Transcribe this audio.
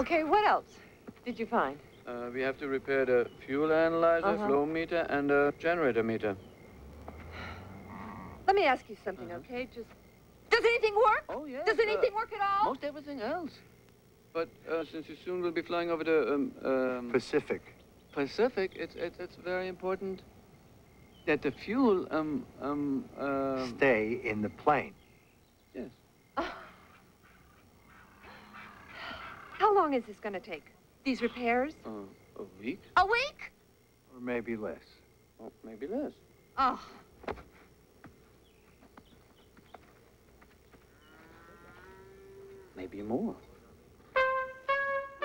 Okay, what else did you find? Uh, we have to repair the fuel analyzer, Uh-huh. flow meter, and the generator meter. Let me ask you something, Uh-huh. okay? Just. Does anything work? Oh, yeah. Does anything work at all? Most everything else. But uh, since you soon will be flying over the um, um, Pacific. Pacific, it's, it's, it's very important that the fuel, um, um, um, Stay in the plane. yes. How long is this going to take? These repairs? Uh, a week? A week? Or maybe less. Oh, maybe less. Oh. Maybe more.